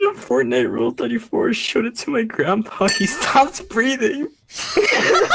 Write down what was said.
Fortnite Rule 34 showed it to my grandpa. He stopped breathing.